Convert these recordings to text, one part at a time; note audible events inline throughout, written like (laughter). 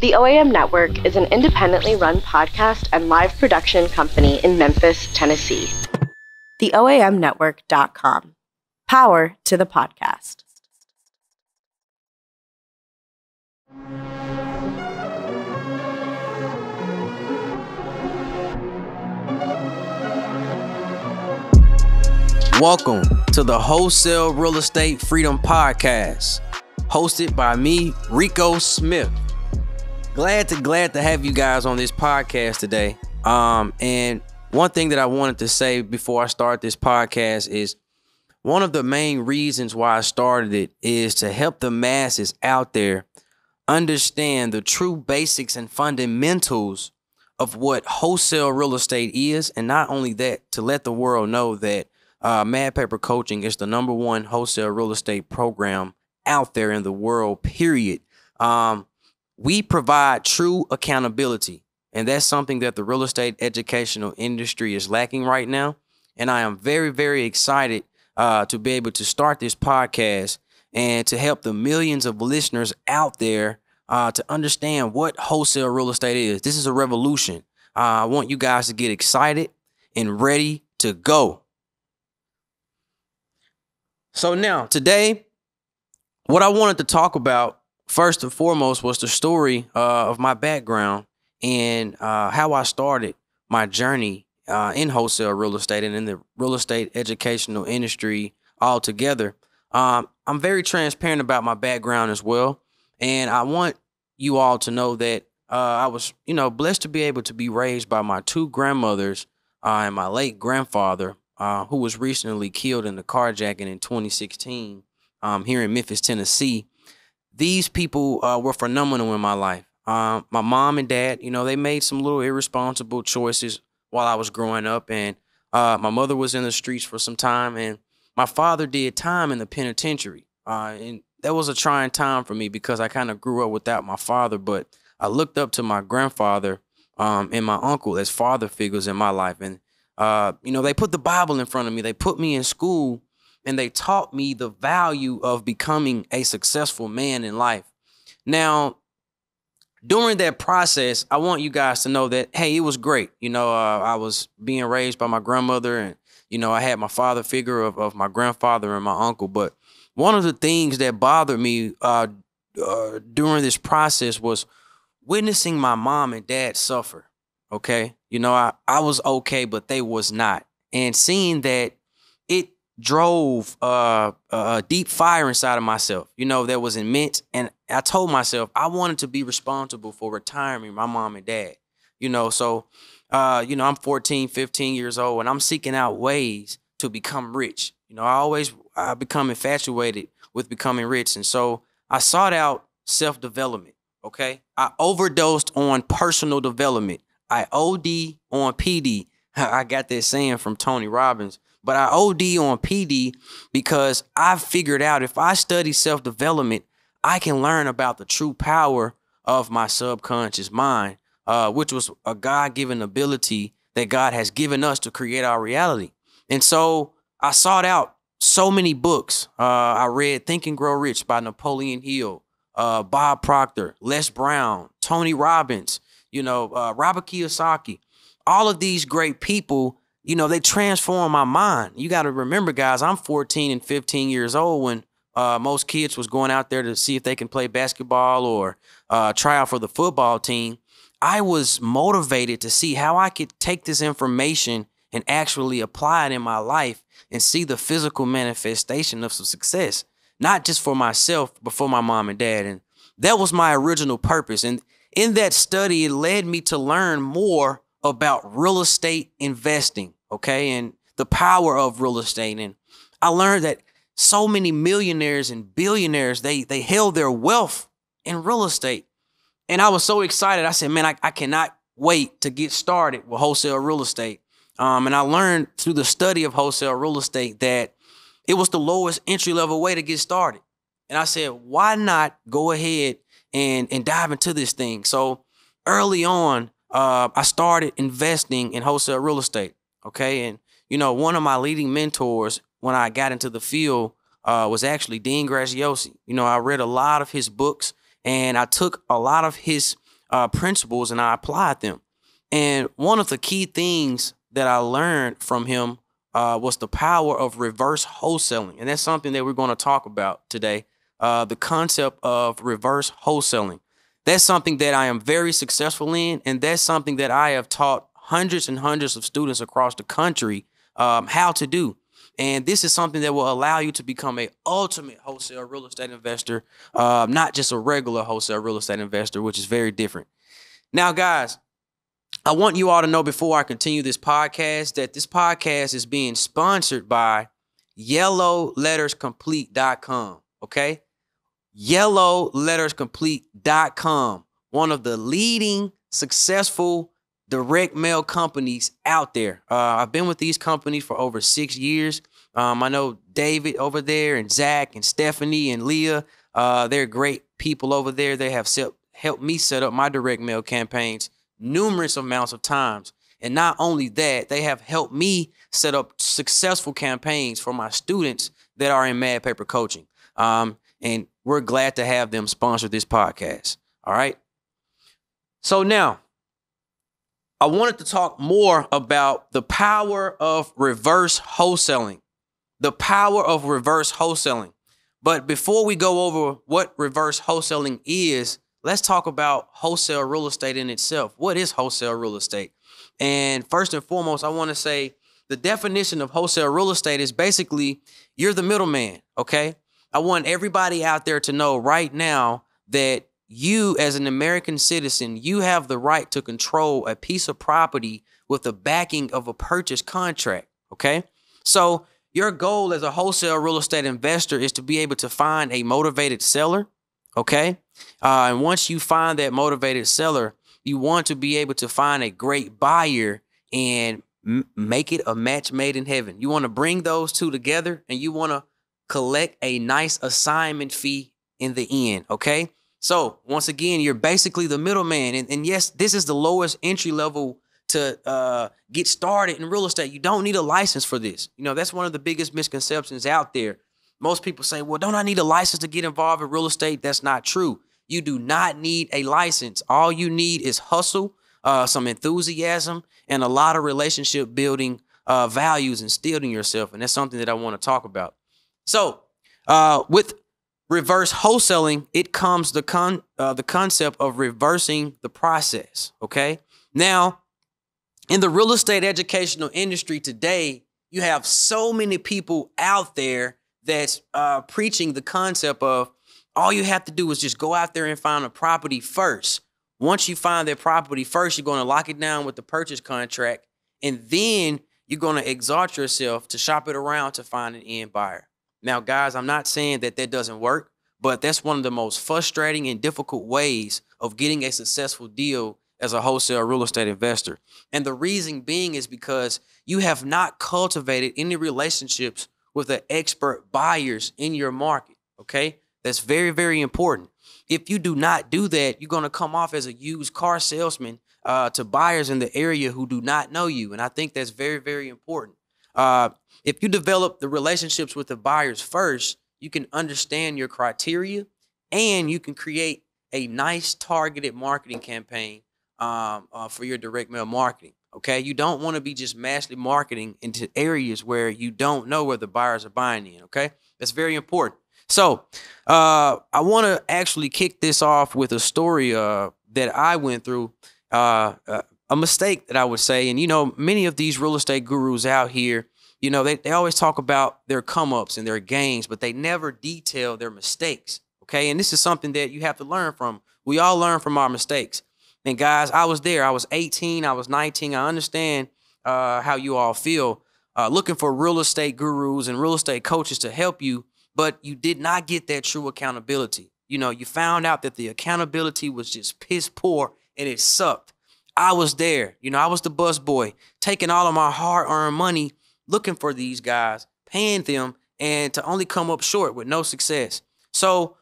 The OAM Network is an independently run podcast and live production company in Memphis, Tennessee. The OAMnetwork.com. Power to the podcast. Welcome to the Wholesale Real Estate Freedom Podcast, hosted by me, Rico Smith. Glad to glad to have you guys on this podcast today. Um, and one thing that I wanted to say before I start this podcast is one of the main reasons why I started it is to help the masses out there understand the true basics and fundamentals of what wholesale real estate is, and not only that, to let the world know that uh, Mad Paper Coaching is the number one wholesale real estate program out there in the world, period. Um, we provide true accountability, and that's something that the real estate educational industry is lacking right now. And I am very, very excited uh, to be able to start this podcast and to help the millions of listeners out there uh, to understand what wholesale real estate is. This is a revolution. Uh, I want you guys to get excited and ready to go. So now, today, what I wanted to talk about first and foremost was the story uh, of my background and uh, how I started my journey uh, in wholesale real estate and in the real estate educational industry altogether. Um, I'm very transparent about my background as well, and I want you all to know that uh, I was, you know, blessed to be able to be raised by my two grandmothers uh, and my late grandfather, uh, who was recently killed in the carjacking in 2016 um, here in Memphis, Tennessee. These people uh, were phenomenal in my life. Um, my mom and dad, you know, they made some little irresponsible choices while I was growing up, and uh, my mother was in the streets for some time, and my father did time in the penitentiary. Uh, and that was a trying time for me because I kind of grew up without my father, but I looked up to my grandfather um, and my uncle as father figures in my life, and uh, you know, they put the Bible in front of me. They put me in school and they taught me the value of becoming a successful man in life. Now, during that process, I want you guys to know that, hey, it was great. You know, uh, I was being raised by my grandmother and, you know, I had my father figure of, of my grandfather and my uncle. But one of the things that bothered me uh, uh, during this process was witnessing my mom and dad suffer. Okay. You know, I, I was okay, but they was not. And seeing that drove uh, a deep fire inside of myself, you know, that was immense. And I told myself I wanted to be responsible for retiring my mom and dad, you know. So, uh, you know, I'm 14, 15 years old and I'm seeking out ways to become rich. You know, I always I become infatuated with becoming rich. And so I sought out self development. Okay. I overdosed on personal development. I OD on PD. (laughs) I got that saying from Tony Robbins, but I OD on PD because I figured out if I study self development, I can learn about the true power of my subconscious mind, uh, which was a God given ability that God has given us to create our reality. And so I sought out so many books. Uh, I read Think and Grow Rich by Napoleon Hill, uh, Bob Proctor, Les Brown, Tony Robbins, you know, uh, Robert Kiyosaki, all of these great people, you know, they transform my mind. You got to remember, guys, I'm 14 and 15 years old when uh, most kids was going out there to see if they can play basketball or uh, try out for the football team. I was motivated to see how I could take this information and actually apply it in my life and see the physical manifestation of some success, not just for myself, but for my mom and dad. And that was my original purpose. And in that study, it led me to learn more about real estate investing, okay, and the power of real estate. And I learned that so many millionaires and billionaires, they they held their wealth in real estate. And I was so excited. I said, man, I, I cannot wait to get started with wholesale real estate. Um, and I learned through the study of wholesale real estate that it was the lowest entry level way to get started. And I said, why not go ahead and and dive into this thing. So early on, uh, I started investing in wholesale real estate. Okay, and you know, one of my leading mentors when I got into the field uh, was actually Dean Graziosi. You know, I read a lot of his books and I took a lot of his uh, principles and I applied them. And one of the key things that I learned from him uh, was the power of reverse wholesaling. And that's something that we're going to talk about today uh, the concept of reverse wholesaling. That's something that I am very successful in. And that's something that I have taught hundreds and hundreds of students across the country um, how to do. And this is something that will allow you to become a ultimate wholesale real estate investor, uh, not just a regular wholesale real estate investor, which is very different. Now, guys, I want you all to know before I continue this podcast that this podcast is being sponsored by yellowletterscomplete.com. Okay. Yellowletterscomplete.com, one of the leading successful direct mail companies out there. Uh, I've been with these companies for over six years. Um, I know David over there and Zach and Stephanie and Leah. Uh, they're great people over there. They have set, helped me set up my direct mail campaigns numerous amounts of times. And not only that, they have helped me set up successful campaigns for my students that are in Mad Paper Coaching. Um, and we're glad to have them sponsor this podcast. All right. So now, I wanted to talk more about the power of reverse wholesaling. The power of reverse wholesaling. But before we go over what reverse wholesaling is, let's talk about wholesale real estate in itself. What is wholesale real estate? And first and foremost, I want to say the definition of wholesale real estate is basically you're the middleman, okay? I want everybody out there to know right now that you, as an American citizen, you have the right to control a piece of property with the backing of a purchase contract. Okay. So, your goal as a wholesale real estate investor is to be able to find a motivated seller. Okay. Uh, and once you find that motivated seller, you want to be able to find a great buyer and m- make it a match made in heaven. You want to bring those two together and you want to collect a nice assignment fee in the end. Okay. So once again, you're basically the middleman. And, and yes, this is the lowest entry level to uh, get started in real estate. You don't need a license for this. You know, that's one of the biggest misconceptions out there. Most people say, well, don't I need a license to get involved in real estate? That's not true. You do not need a license. All you need is hustle, uh, some enthusiasm, and a lot of relationship building uh, values instilled in yourself. And that's something that I want to talk about. So, uh, with reverse wholesaling, it comes the con uh, the concept of reversing the process. Okay, now in the real estate educational industry today, you have so many people out there that's uh, preaching the concept of all you have to do is just go out there and find a property first. Once you find that property first, you're going to lock it down with the purchase contract, and then you're going to exalt yourself to shop it around to find an end buyer. Now, guys, I'm not saying that that doesn't work, but that's one of the most frustrating and difficult ways of getting a successful deal as a wholesale real estate investor. And the reason being is because you have not cultivated any relationships with the expert buyers in your market. Okay. That's very, very important. If you do not do that, you're going to come off as a used car salesman uh, to buyers in the area who do not know you. And I think that's very, very important. Uh, if you develop the relationships with the buyers first, you can understand your criteria and you can create a nice targeted marketing campaign um, uh, for your direct mail marketing. Okay, you don't want to be just massively marketing into areas where you don't know where the buyers are buying in. Okay, that's very important. So, uh, I want to actually kick this off with a story uh, that I went through, uh, uh, a mistake that I would say. And you know, many of these real estate gurus out here you know, they, they always talk about their come ups and their gains, but they never detail their mistakes. Okay. And this is something that you have to learn from. We all learn from our mistakes. And guys, I was there. I was 18, I was 19. I understand uh, how you all feel uh, looking for real estate gurus and real estate coaches to help you, but you did not get that true accountability. You know, you found out that the accountability was just piss poor and it sucked. I was there. You know, I was the bus boy, taking all of my hard earned money looking for these guys, paying them, and to only come up short with no success. So,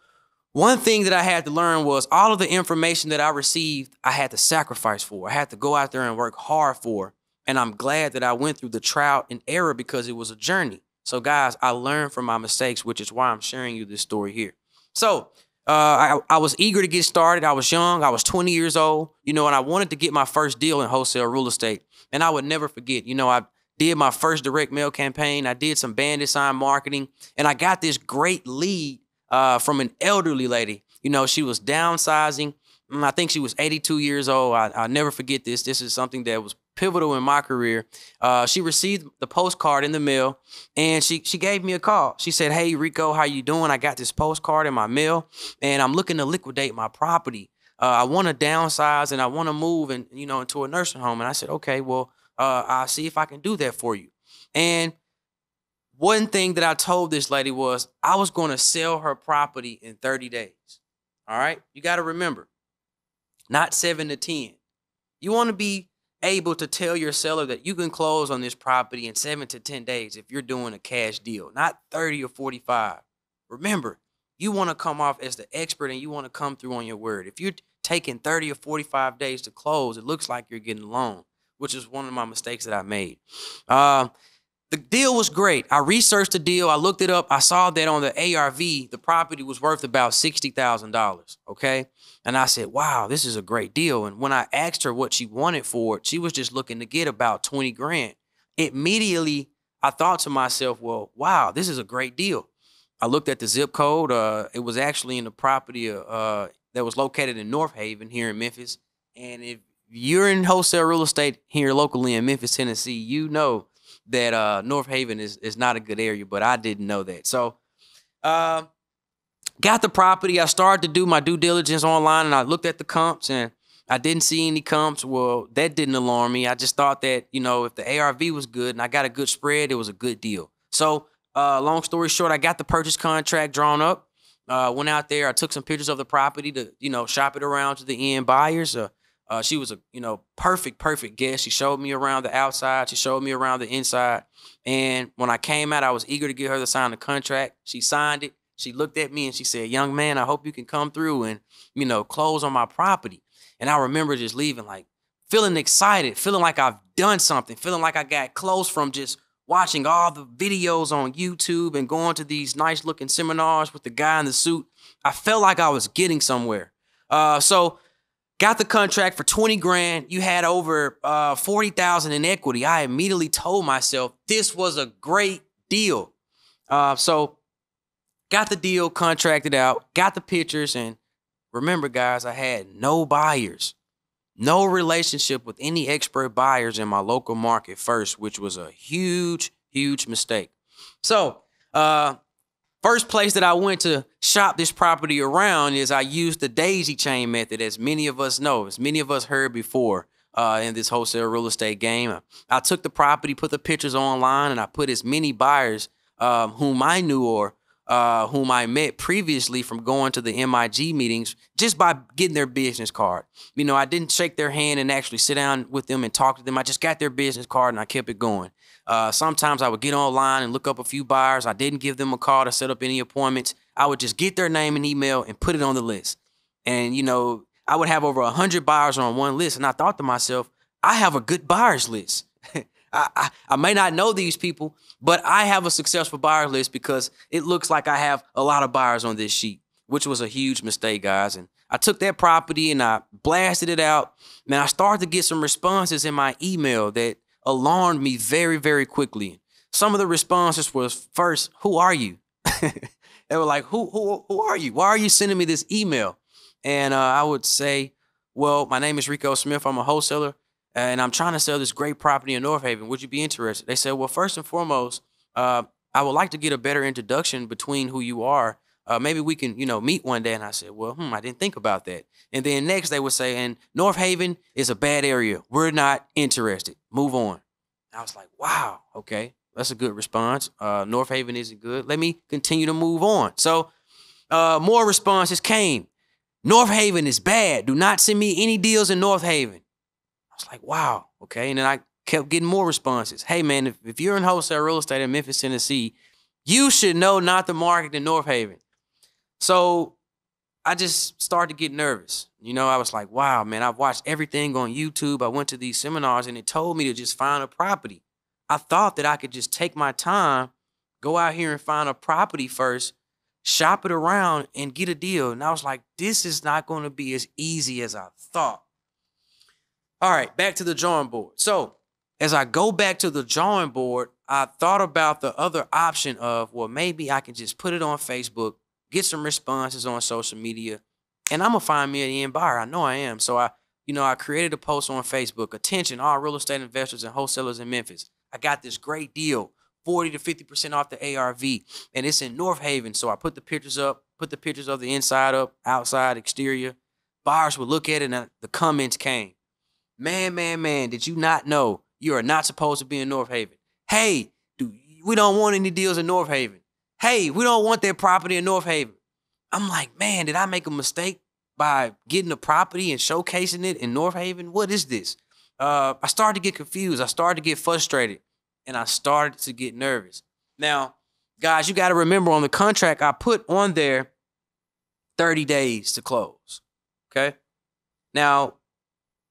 one thing that I had to learn was all of the information that I received, I had to sacrifice for. I had to go out there and work hard for. And I'm glad that I went through the trial and error because it was a journey. So, guys, I learned from my mistakes, which is why I'm sharing you this story here. So, uh, I, I was eager to get started. I was young. I was 20 years old, you know, and I wanted to get my first deal in wholesale real estate. And I would never forget, you know, I did my first direct mail campaign. I did some bandit sign marketing, and I got this great lead uh, from an elderly lady. You know, she was downsizing. Mm, I think she was 82 years old. I, I'll never forget this. This is something that was pivotal in my career. Uh, she received the postcard in the mail, and she she gave me a call. She said, "Hey Rico, how you doing? I got this postcard in my mail, and I'm looking to liquidate my property. Uh, I want to downsize and I want to move and you know into a nursing home." And I said, "Okay, well, uh, I'll see if I can do that for you." And one thing that I told this lady was I was going to sell her property in 30 days. All right, you got to remember, not seven to 10. You want to be able to tell your seller that you can close on this property in seven to 10 days if you're doing a cash deal, not 30 or 45. Remember, you want to come off as the expert and you want to come through on your word. If you're taking 30 or 45 days to close, it looks like you're getting a loan, which is one of my mistakes that I made. Um, the deal was great. I researched the deal. I looked it up. I saw that on the ARV, the property was worth about $60,000. Okay. And I said, wow, this is a great deal. And when I asked her what she wanted for it, she was just looking to get about 20 grand. Immediately, I thought to myself, well, wow, this is a great deal. I looked at the zip code. Uh, it was actually in the property uh, that was located in North Haven here in Memphis. And if you're in wholesale real estate here locally in Memphis, Tennessee, you know that uh, North Haven is is not a good area, but I didn't know that. So, uh, got the property. I started to do my due diligence online, and I looked at the comps, and I didn't see any comps. Well, that didn't alarm me. I just thought that you know if the ARV was good and I got a good spread, it was a good deal. So, uh, long story short, I got the purchase contract drawn up. Uh, went out there. I took some pictures of the property to you know shop it around to the end buyers. Uh, uh, she was a you know perfect, perfect guest. She showed me around the outside. She showed me around the inside. And when I came out, I was eager to get her to sign the contract. She signed it. She looked at me and she said, "Young man, I hope you can come through and you know close on my property." And I remember just leaving like feeling excited, feeling like I've done something, feeling like I got close from just watching all the videos on YouTube and going to these nice looking seminars with the guy in the suit. I felt like I was getting somewhere. Uh, so got the contract for 20 grand. You had over uh, 40,000 in equity. I immediately told myself this was a great deal. Uh, so got the deal contracted out, got the pictures. And remember, guys, I had no buyers, no relationship with any expert buyers in my local market first, which was a huge, huge mistake. So, uh, First place that I went to shop this property around is I used the daisy chain method, as many of us know, as many of us heard before uh, in this wholesale real estate game. I took the property, put the pictures online, and I put as many buyers um, whom I knew or uh, whom I met previously from going to the MIG meetings just by getting their business card. You know, I didn't shake their hand and actually sit down with them and talk to them. I just got their business card and I kept it going. Uh, sometimes I would get online and look up a few buyers. I didn't give them a call to set up any appointments. I would just get their name and email and put it on the list. And, you know, I would have over 100 buyers on one list. And I thought to myself, I have a good buyers list. (laughs) I, I, I, may not know these people, but I have a successful buyers list because it looks like I have a lot of buyers on this sheet, which was a huge mistake, guys. And I took that property and I blasted it out. Man, I started to get some responses in my email that alarmed me very, very quickly. Some of the responses was first, who are you? (laughs) they were like, who, who, who are you? Why are you sending me this email? And uh, I would say, well, my name is Rico Smith. I'm a wholesaler and I'm trying to sell this great property in North Haven. Would you be interested? They said, well, first and foremost, uh, I would like to get a better introduction between who you are. Uh, maybe we can, you know, meet one day. And I said, well, hmm, I didn't think about that. And then next they would say, and North Haven is a bad area. We're not interested. Move on. I was like, wow, okay, that's a good response. Uh, North Haven isn't good. Let me continue to move on. So uh, more responses came. North Haven is bad. Do not send me any deals in North Haven. I was like, wow, okay. And then I kept getting more responses. Hey, man, if, if you're in wholesale real estate in Memphis, Tennessee, you should know not to market in North Haven. So I just started to get nervous. You know, I was like, wow, man, I've watched everything on YouTube. I went to these seminars and it told me to just find a property. I thought that I could just take my time, go out here and find a property first, shop it around and get a deal. And I was like, this is not going to be as easy as I thought. All right, back to the drawing board. So as I go back to the drawing board, I thought about the other option of, well, maybe I can just put it on Facebook, get some responses on social media, and I'm gonna find me an end buyer. I know I am. So I, you know, I created a post on Facebook. Attention, all real estate investors and wholesalers in Memphis. I got this great deal, 40 to 50% off the ARV, and it's in North Haven. So I put the pictures up, put the pictures of the inside up, outside, exterior. Buyers would look at it, and the comments came. Man, man, man, did you not know you are not supposed to be in North Haven? Hey, do we don't want any deals in North Haven. Hey, we don't want that property in North Haven. I'm like, man, did I make a mistake by getting a property and showcasing it in North Haven? What is this? Uh, I started to get confused. I started to get frustrated, and I started to get nervous. Now, guys, you got to remember on the contract I put on there 30 days to close. Okay. Now,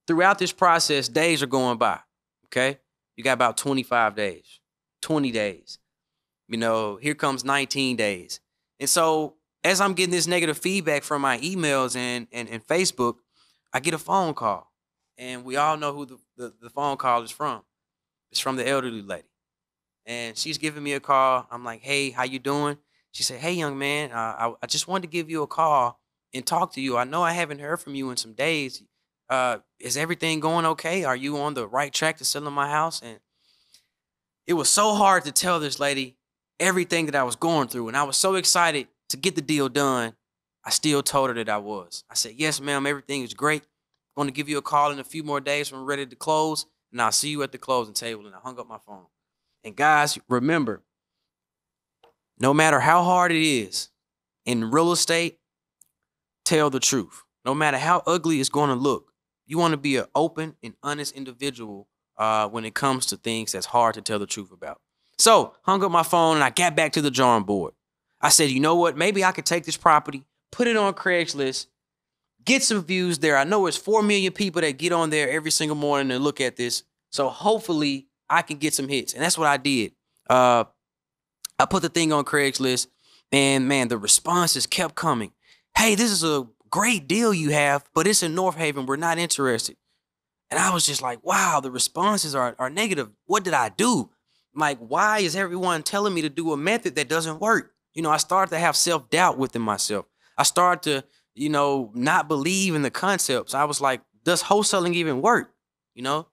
throughout this process, days are going by. Okay. You got about 25 days, 20 days. You know, here comes 19 days. And so as I'm getting this negative feedback from my emails and, and, and Facebook, I get a phone call. And we all know who the, the, the phone call is from. It's from the elderly lady. And she's giving me a call. I'm like, hey, how you doing? She said, hey, young man, uh, I, I just wanted to give you a call and talk to you. I know I haven't heard from you in some days uh, is everything going okay? Are you on the right track to selling my house? And it was so hard to tell this lady everything that I was going through. And I was so excited to get the deal done. I still told her that I was. I said, Yes, ma'am, everything is great. I'm going to give you a call in a few more days when we're ready to close. And I'll see you at the closing table. And I hung up my phone. And guys, remember, no matter how hard it is in real estate, tell the truth. No matter how ugly it's going to look, you want to be an open and honest individual uh, when it comes to things that's hard to tell the truth about. So, hung up my phone and I got back to the drawing board. I said, you know what? Maybe I could take this property, put it on Craigslist, get some views there. I know it's 4 million people that get on there every single morning and look at this. So, hopefully, I can get some hits. And that's what I did. Uh, I put the thing on Craigslist, and man, the responses kept coming. Hey, this is a great deal you have, but it's in North Haven. We're not interested. And I was just like, wow, the responses are, are negative. What did I do? Like, why is everyone telling me to do a method that doesn't work? You know, I started to have self doubt within myself. I started to, you know, not believe in the concepts. I was like, does wholesaling even work? You know?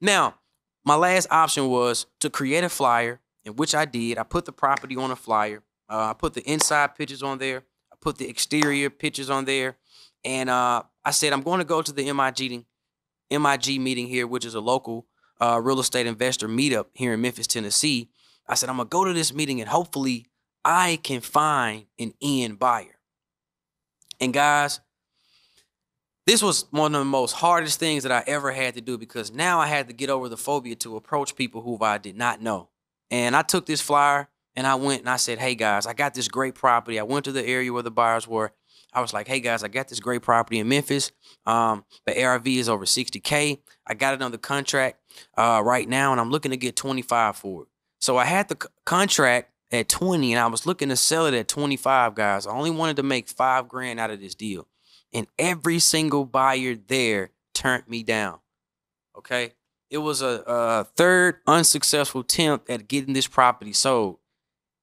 Now, my last option was to create a flyer, in which I did. I put the property on a flyer. Uh, I put the inside pictures on there I put the exterior pictures on there. And uh, I said, I'm going to go to the MIG MIG meeting here, which is a local uh, real estate investor meetup here in Memphis, Tennessee. I said, I'm going to go to this meeting and hopefully I can find an end buyer. And guys, this was one of the most hardest things that I ever had to do because now I had to get over the phobia to approach people who I did not know. And I took this flyer and I went and I said, hey guys, I got this great property. I went to the area where the buyers were. I was like, hey guys, I got this great property in Memphis. Um, the ARV is over 60K. I got it on the contract uh, right now, and I'm looking to get 25 for it. So I had the c- contract at 20, and I was looking to sell it at 25, guys. I only wanted to make five grand out of this deal. And every single buyer there turned me down. Okay. It was a, a third unsuccessful attempt at getting this property sold.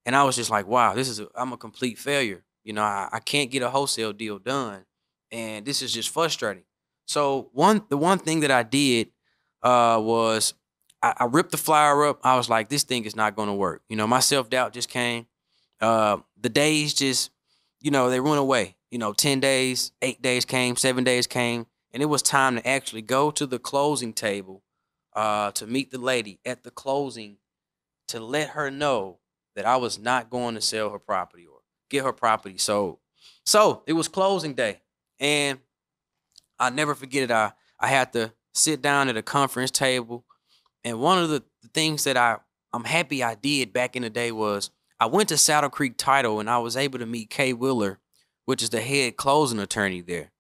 And I was just like, wow, this is I'm a complete failure. You know, I, I can't get a wholesale deal done, and this is just frustrating. So one the one thing that I did uh, was I, I, ripped the flyer up. I was like, this thing is not going to work. You know, my self doubt just came. Uh, the days just, you know, they went away. You know, ten days, eight days came, seven days came, and it was time to actually go to the closing table uh, to meet the lady at the closing to let her know that I was not going to sell her property get her property sold. So it was closing day. And I never forget it. I, I had to sit down at a conference table. And one of the, things that I, I'm happy I did back in the day was I went to Saddle Creek Title and I was able to meet Kay Wheeler, which is the head closing attorney there.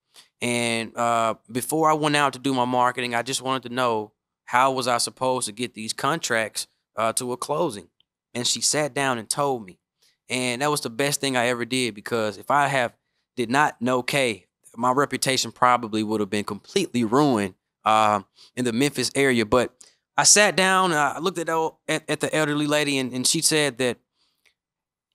And uh, before I went out to do my marketing, I just wanted to know how was I supposed to get these contracts uh, to a closing and she sat down and told me. And that was the best thing I ever did because if I have did not know Kay, my reputation probably would have been completely ruined uh, in the Memphis area. But I sat down, I looked at, at, at the elderly lady, and, and she said that,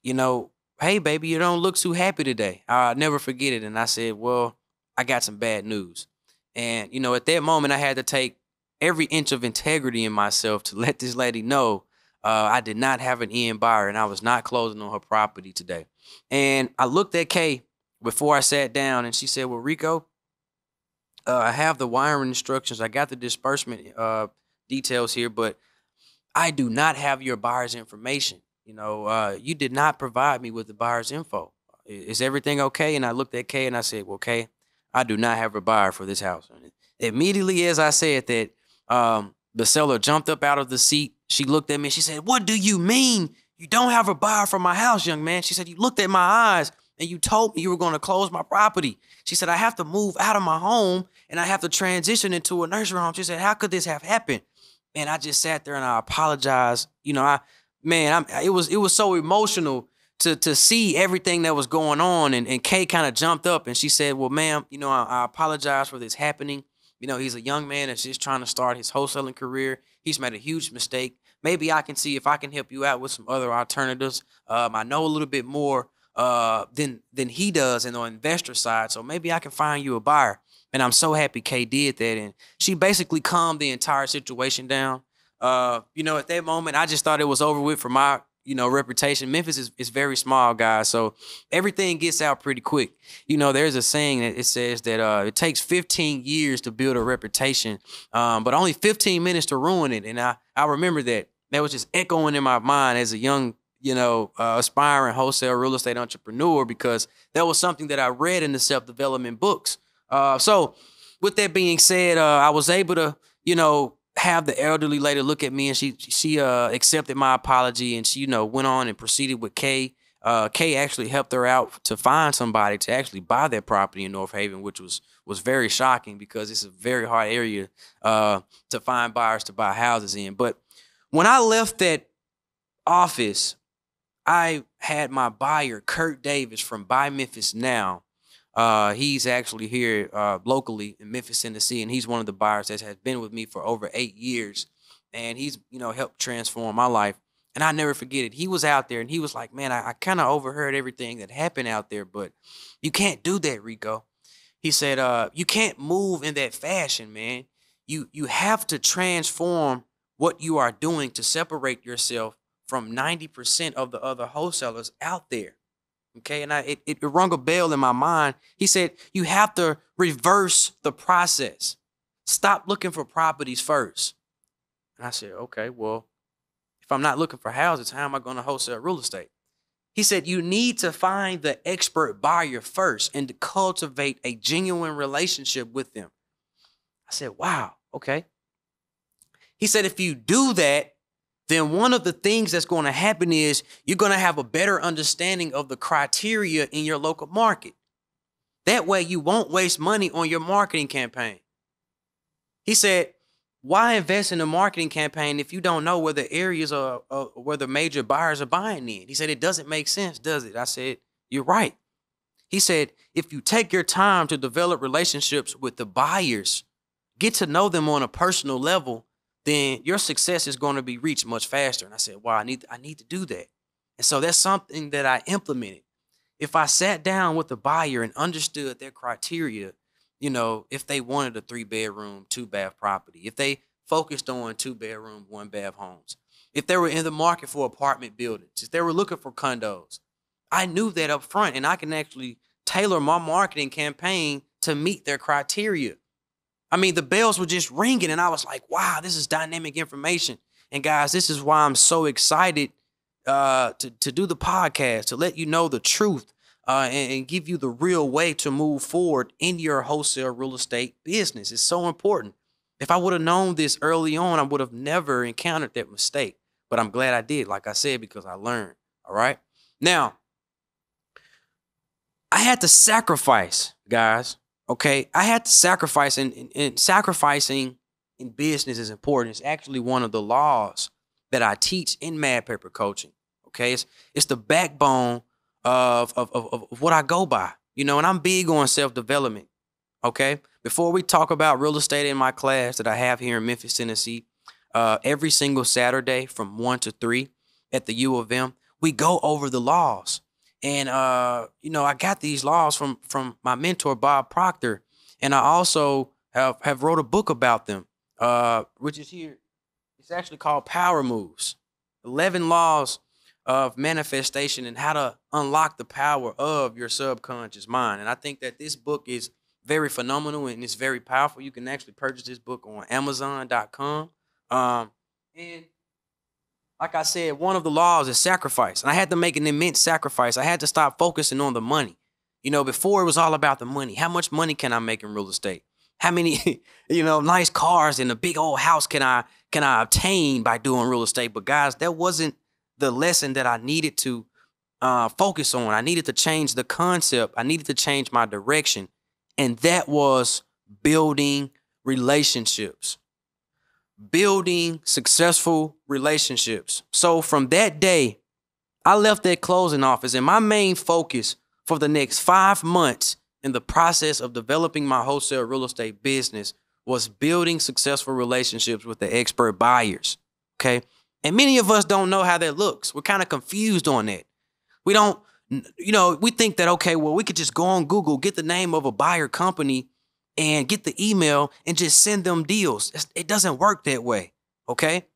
you know, hey, baby, you don't look too happy today. I'll never forget it. And I said, well, I got some bad news. And, you know, at that moment, I had to take every inch of integrity in myself to let this lady know uh, I did not have an end buyer and I was not closing on her property today. And I looked at Kay before I sat down and she said, Well, Rico, uh, I have the wiring instructions. I got the disbursement uh, details here, but I do not have your buyer's information. You know, uh, you did not provide me with the buyer's info. Is everything okay? And I looked at Kay and I said, Well, Kay, I do not have a buyer for this house. And immediately as I said that, um, the seller jumped up out of the seat. She looked at me. and She said, What do you mean you don't have a buyer for my house, young man? She said, You looked at my eyes and you told me you were going to close my property. She said, I have to move out of my home and I have to transition into a nursery home. She said, How could this have happened? And I just sat there and I apologized. You know, I man, I'm, it was it was so emotional to to see everything that was going on. And, and Kay kind of jumped up and she said, Well, ma'am, you know, I, I apologize for this happening. You know, he's a young man that's just trying to start his wholesaling career. He's made a huge mistake. Maybe I can see if I can help you out with some other alternatives. Um, I know a little bit more uh, than than he does in the investor side, so maybe I can find you a buyer. And I'm so happy Kay did that, and she basically calmed the entire situation down. Uh, you know, at that moment, I just thought it was over with for my you know, reputation. Memphis is, is very small, guys. So everything gets out pretty quick. You know, there's a saying that it says that uh, it takes 15 years to build a reputation, um, but only 15 minutes to ruin it. And I, I remember that. That was just echoing in my mind as a young, you know, uh, aspiring wholesale real estate entrepreneur because that was something that I read in the self development books. Uh, so, with that being said, uh, I was able to, you know, have the elderly lady look at me and she she uh accepted my apology and she you know went on and proceeded with Kay. Uh, Kay actually helped her out to find somebody to actually buy that property in North Haven, which was was very shocking because it's a very hard area uh, to find buyers to buy houses in. But when I left that office, I had my buyer Kurt Davis from Buy Memphis Now uh, he's actually here uh, locally in Memphis, Tennessee, and he's one of the buyers that has been with me for over eight years, and he's you know helped transform my life. And I never forget it. He was out there, and he was like, "Man, I, I kind of overheard everything that happened out there, but you can't do that, Rico." He said, uh, "You can't move in that fashion, man. You you have to transform what you are doing to separate yourself from ninety percent of the other wholesalers out there." Okay, and I it, it rung a bell in my mind. He said, You have to reverse the process. Stop looking for properties first. And I said, Okay, well, if I'm not looking for houses, how am I going to wholesale real estate? He said, You need to find the expert buyer first and to cultivate a genuine relationship with them. I said, Wow, okay. He said, If you do that, then one of the things that's going to happen is you're going to have a better understanding of the criteria in your local market. That way, you won't waste money on your marketing campaign. He said, Why invest in a marketing campaign if you don't know where the areas are, uh, where the major buyers are buying in? He said, It doesn't make sense, does it? I said, You're right. He said, If you take your time to develop relationships with the buyers, get to know them on a personal level, then your success is going to be reached much faster. And I said, wow, I need, I need to do that. And so that's something that I implemented. If I sat down with the buyer and understood their criteria, you know, if they wanted a three bedroom, two bath property, if they focused on two bedroom, one bath homes, if they were in the market for apartment buildings, if they were looking for condos, I knew that up front and I can actually tailor my marketing campaign to meet their criteria. I mean, the bells were just ringing, and I was like, wow, this is dynamic information. And guys, this is why I'm so excited uh, to, to do the podcast, to let you know the truth uh, and, and give you the real way to move forward in your wholesale real estate business. It's so important. If I would have known this early on, I would have never encountered that mistake. But I'm glad I did, like I said, because I learned. All right. Now, I had to sacrifice, guys, Okay, I had to sacrifice, and, and, sacrificing in business is important. It's actually one of the laws that I teach in Mad Paper Coaching. Okay, it's it's the backbone of of of, of what I go by. You know, and I'm big on self development. Okay, before we talk about real estate in my class that I have here in Memphis, Tennessee, uh, every single Saturday from one to three at the U of M, we go over the laws. And uh, you know, I got these laws from from my mentor Bob Proctor, and I also have have wrote a book about them, uh, which is here. It's actually called Power Moves: Eleven Laws of Manifestation and How to Unlock the Power of Your Subconscious Mind. And I think that this book is very phenomenal and it's very powerful. You can actually purchase this book on Amazon.com. Um, and like I said, one of the laws is sacrifice. And I had to make an immense sacrifice. I had to stop focusing on the money. You know, before it was all about the money. How much money can I make in real estate? How many, (laughs) you know, nice cars and a big old house can I can I obtain by doing real estate? But guys, that wasn't the lesson that I needed to uh, focus on. I needed to change the concept. I needed to change my direction. And that was building relationships building successful relationships. So from that day, I left that closing office, and my main focus for the next five months in the process of developing my wholesale real estate business was building successful relationships with the expert buyers. Okay. And many of us don't know how that looks. We're kind of confused on that. We don't, you know, we think that, okay, well, we could just go on Google, get the name of a buyer company, and get the email and just send them deals. It doesn't work that way, okay?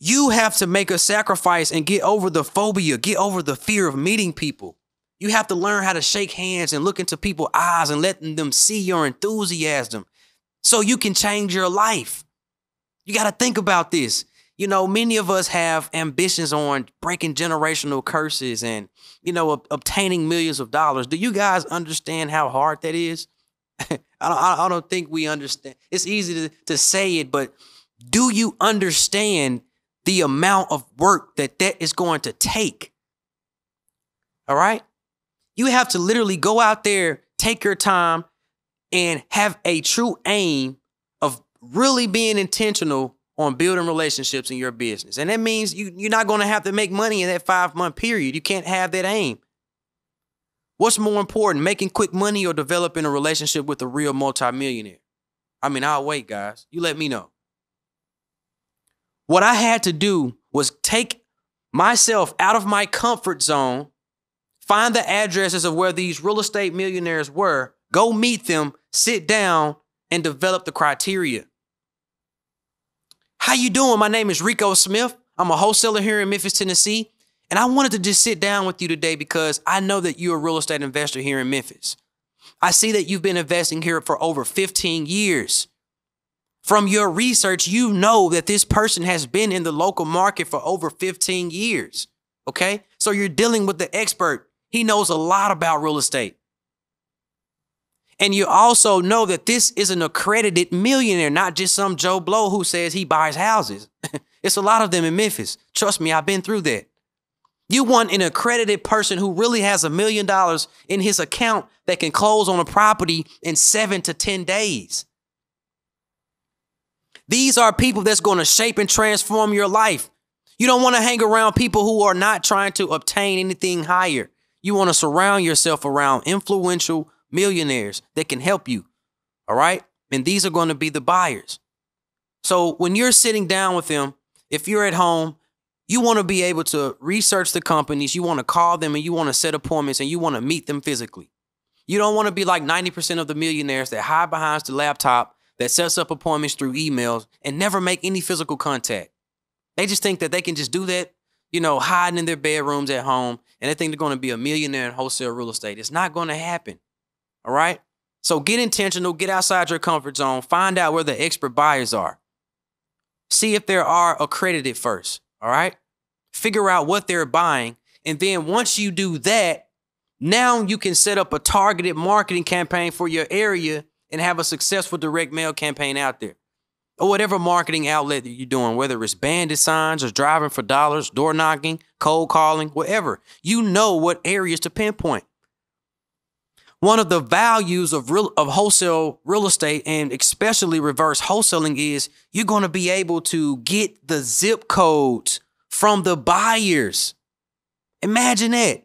You have to make a sacrifice and get over the phobia, get over the fear of meeting people. You have to learn how to shake hands and look into people's eyes and letting them see your enthusiasm so you can change your life. You got to think about this. You know, many of us have ambitions on breaking generational curses and, you know, obtaining millions of dollars. Do you guys understand how hard that is? (laughs) I don't, I don't think we understand. It's easy to, to say it, but do you understand the amount of work that that is going to take? All right. You have to literally go out there, take your time, and have a true aim of really being intentional on building relationships in your business. And that means you, you're not going to have to make money in that five month period. You can't have that aim. What's more important, making quick money or developing a relationship with a real multimillionaire? I mean, I'll wait, guys. You let me know. What I had to do was take myself out of my comfort zone, find the addresses of where these real estate millionaires were, go meet them, sit down, and develop the criteria. How you doing? My name is Rico Smith. I'm a wholesaler here in Memphis, Tennessee. And I wanted to just sit down with you today because I know that you're a real estate investor here in Memphis. I see that you've been investing here for over 15 years. From your research, you know that this person has been in the local market for over 15 years. Okay? So you're dealing with the expert. He knows a lot about real estate. And you also know that this is an accredited millionaire, not just some Joe Blow who says he buys houses. (laughs) it's a lot of them in Memphis. Trust me, I've been through that. You want an accredited person who really has a million dollars in his account that can close on a property in seven to 10 days. These are people that's going to shape and transform your life. You don't want to hang around people who are not trying to obtain anything higher. You want to surround yourself around influential millionaires that can help you. All right. And these are going to be the buyers. So when you're sitting down with them, if you're at home you want to be able to research the companies, you want to call them and you want to set appointments and you want to meet them physically. You don't want to be like 90% of the millionaires that hide behind the laptop, that sets up appointments through emails and never make any physical contact. They just think that they can just do that, you know, hiding in their bedrooms at home and they think they're going to be a millionaire in wholesale real estate. It's not going to happen. All right? So get intentional, get outside your comfort zone, find out where the expert buyers are. See if there are accredited first. All right. Figure out what they're buying. And then once you do that, now you can set up a targeted marketing campaign for your area and have a successful direct mail campaign out there. Or whatever marketing outlet that you're doing, whether it's bandit signs or driving for dollars, door knocking, cold calling, whatever. You know what areas to pinpoint. One of the values of real of wholesale real estate and especially reverse wholesaling is you're going to be able to get the zip codes from the buyers. Imagine that.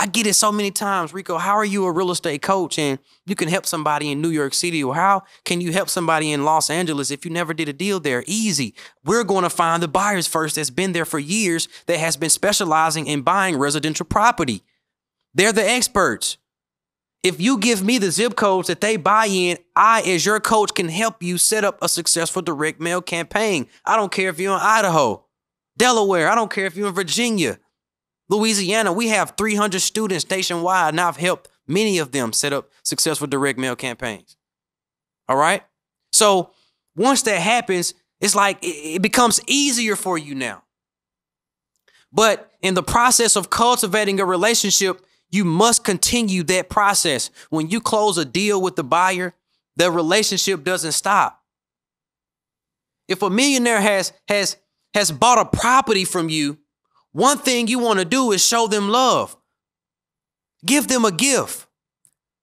I get it so many times, Rico. How are you a real estate coach and you can help somebody in New York City? Or how can you help somebody in Los Angeles if you never did a deal there? Easy. We're going to find the buyers first that's been there for years that has been specializing in buying residential property. They're the experts. If you give me the zip codes that they buy in, I, as your coach, can help you set up a successful direct mail campaign. I don't care if you're in Idaho, Delaware, I don't care if you're in Virginia. Louisiana, we have 300 students nationwide, and I've helped many of them set up successful direct mail campaigns. All right. So once that happens, it's like it becomes easier for you now. But in the process of cultivating a relationship, you must continue that process. When you close a deal with the buyer, the relationship doesn't stop. If a millionaire has has has bought a property from you one thing you want to do is show them love. Give them a gift.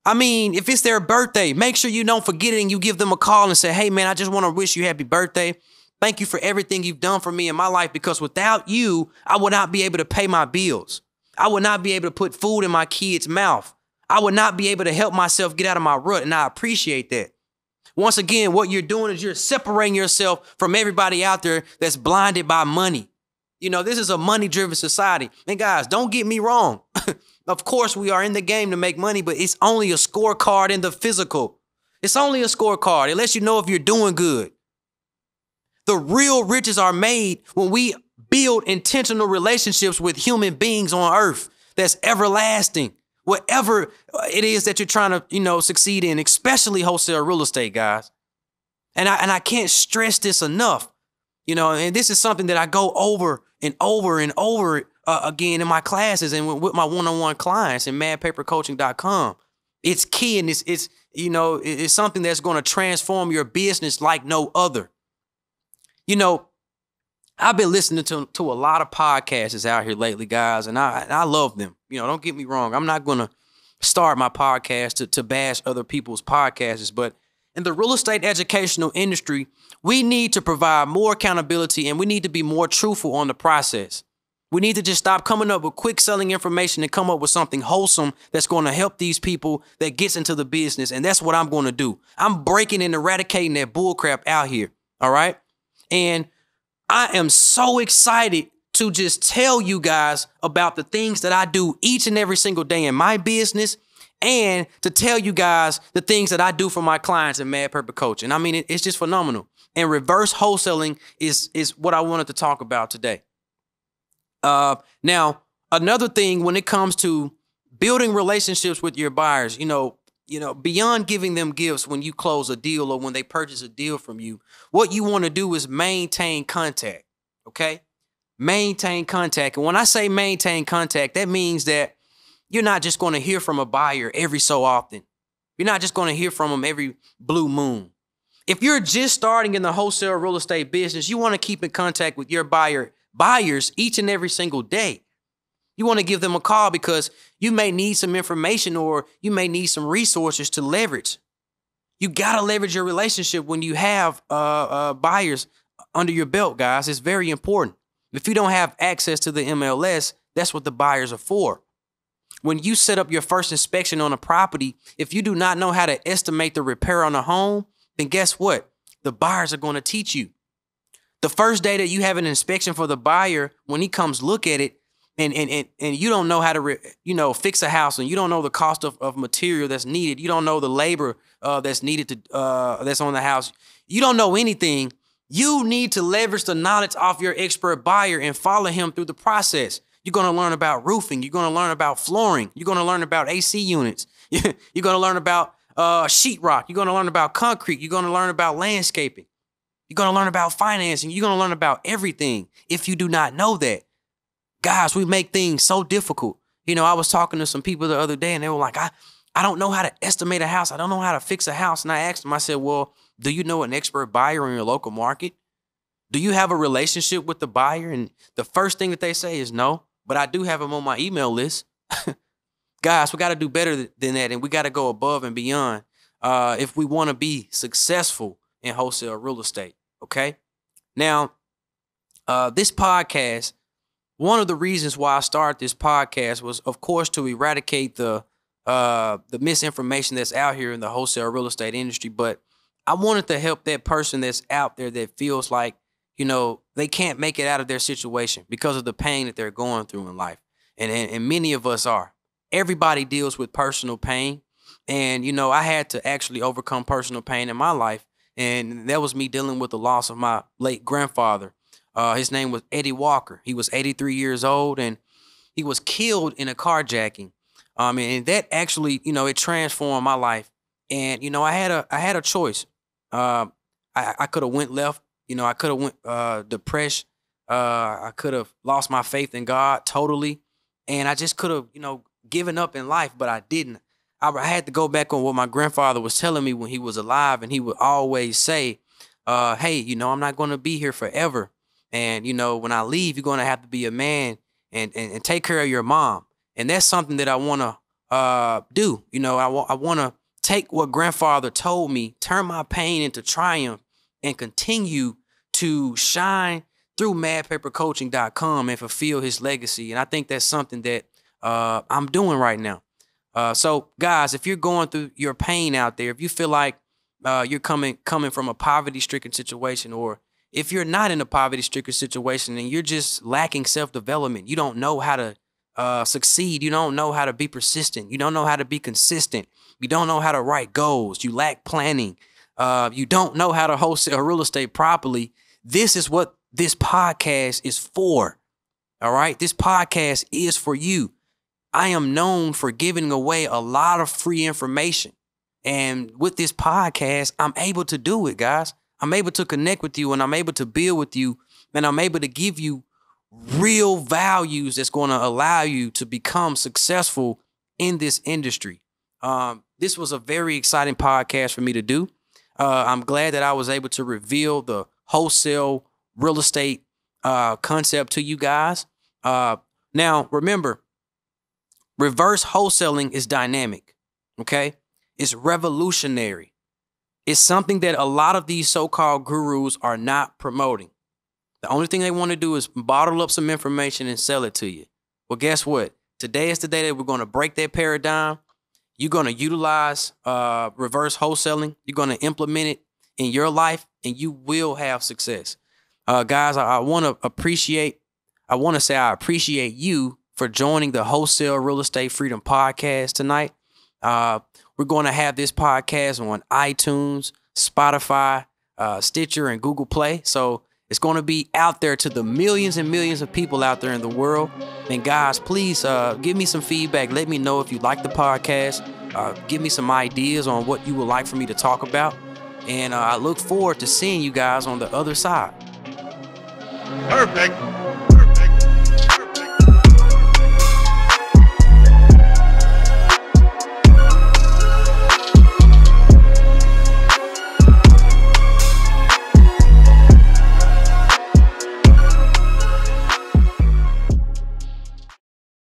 I mean, if it's their birthday, make sure you don't forget it and you give them a call and say, hey, man, I just want to wish you happy birthday. Thank you for everything you've done for me in my life because without you, I would not be able to pay my bills. I would not be able to put food in my kids' mouth. I would not be able to help myself get out of my rut, and I appreciate that. Once again, what you're doing is you're separating yourself from everybody out there that's blinded by money. You know, this is a money driven society. And guys, don't get me wrong. (laughs) of course, we are in the game to make money, but it's only a scorecard in the physical. It's only a scorecard. It lets you know if you're doing good. The real riches are made when we build intentional relationships with human beings on earth that's everlasting. Whatever it is that you're trying to, you know, succeed in, especially wholesale real estate, guys. And I and I can't stress this enough. You know, and this is something that I go over and over and over uh, again in my classes and with my one-on-one clients and madpapercoaching.com. It's key and it's it's you know it's something that's going to transform your business like no other. You know, I've been listening to to a lot of podcasts out here lately, guys, and I I love them. You know, don't get me wrong. I'm not going to start my podcast to to bash other people's podcasts, but in the real estate educational industry, we need to provide more accountability and we need to be more truthful on the process. We need to just stop coming up with quick selling information and come up with something wholesome that's going to help these people that gets into the business. And that's what I'm going to do. I'm breaking and eradicating that bullcrap out here. All right. And I am so excited to just tell you guys about the things that I do each and every single day in my business and to tell you guys the things that I do for my clients in MadPaper Coaching. I mean, it's just phenomenal and reverse wholesaling is is what I wanted to talk about today. Uh, now, another thing when it comes to building relationships with your buyers, you know, you know, beyond giving them gifts when you close a deal or when they purchase a deal from you, what you want to do is maintain contact. Okay, maintain contact, and when I say maintain contact, that means that you're not just going to hear from a buyer every so often. You're not just going to hear from them every blue moon. If you're just starting in the wholesale real estate business, you want to keep in contact with your buyer buyers each and every single day. You want to give them a call because you may need some information or you may need some resources to leverage. You got to leverage your relationship when you have uh, uh, buyers under your belt, guys. It's very important. If you don't have access to the MLS, that's what the buyers are for. When you set up your first inspection on a property, if you do not know how to estimate the repair on a home, then guess what? The buyers are going to teach you. The first day that you have an inspection for the buyer, when he comes look at it, and and and, and you don't know how to re, you know fix a house, and you don't know the cost of, of material that's needed, you don't know the labor uh, that's needed to uh, that's on the house, you don't know anything. You need to leverage the knowledge off your expert buyer and follow him through the process. You're going to learn about roofing. You're going to learn about flooring. You're going to learn about AC units. (laughs) You're going to learn about uh, sheetrock. You're going to learn about concrete. You're going to learn about landscaping. You're going to learn about financing. You're going to learn about everything if you do not know that. Guys, we make things so difficult. You know, I was talking to some people the other day and they were like, I, I don't know how to estimate a house. I don't know how to fix a house. And I asked them, I said, Well, do you know an expert buyer in your local market? Do you have a relationship with the buyer? And the first thing that they say is no, but I do have them on my email list. (laughs) guys, we got to do better than that, and we got to go above and beyond uh, if we want to be successful in wholesale real estate. Okay. Now, uh, this podcast one of the reasons why I started this podcast was, of course, to eradicate the uh, the misinformation that's out here in the wholesale real estate industry. But I wanted to help that person that's out there that feels like you know they can't make it out of their situation because of the pain that they're going through in life, and and, and many of us are. Everybody deals with personal pain, and you know I had to actually overcome personal pain in my life, and that was me dealing with the loss of my late grandfather uh, his name was Eddie Walker. He was 83 years old and he was killed in a carjacking. Um, and that actually, you know, it transformed my life. And you know, I had a I had a choice. Uh, I I could have went left. You know, I could have went uh, depressed. Uh, I could have lost my faith in God totally, and I just could have, you know, given up in life. But I didn't. I, I had to go back on what my grandfather was telling me when he was alive, and he would always say, uh, "Hey, you know, I'm not going to be here forever." And you know, when I leave, you're gonna have to be a man and and, and take care of your mom. And that's something that I wanna uh, do. You know, I, I wanna take what grandfather told me, turn my pain into triumph, and continue to shine through madpapercoaching.com and fulfill his legacy. And I think that's something that uh, I'm doing right now. Uh, so, guys, if you're going through your pain out there, if you feel like uh, you're coming coming from a poverty stricken situation, or if you're not in a poverty stricken situation and you're just lacking self development, you don't know how to uh, succeed, you don't know how to be persistent, you don't know how to be consistent, you don't know how to write goals, you lack planning, uh, you don't know how to wholesale real estate properly. This is what this podcast is for. All right. This podcast is for you. I am known for giving away a lot of free information. And with this podcast, I'm able to do it, guys. I'm able to connect with you and I'm able to build with you and I'm able to give you real values that's going to allow you to become successful in this industry. Um, this was a very exciting podcast for me to do. Uh, I'm glad that I was able to reveal the wholesale real estate uh, concept to you guys. Uh, now, remember, reverse wholesaling is dynamic, okay? It's revolutionary. It's something that a lot of these so-called gurus are not promoting. The only thing they want to do is bottle up some information and sell it to you. Well, guess what? Today is the day that we're going to break that paradigm. You're going to utilize uh, reverse wholesaling. You're going to implement it in your life, and you will have success. Uh, guys, I, I want to appreciate. I want to say I appreciate you for joining the Wholesale Real Estate Freedom Podcast tonight. Uh, we're going to have this podcast on iTunes, Spotify, uh, Stitcher, and Google Play. So it's going to be out there to the millions and millions of people out there in the world. And guys, please uh, give me some feedback. Let me know if you like the podcast. Uh, give me some ideas on what you would like for me to talk about. And uh, I look forward to seeing you guys on the other side. Perfect.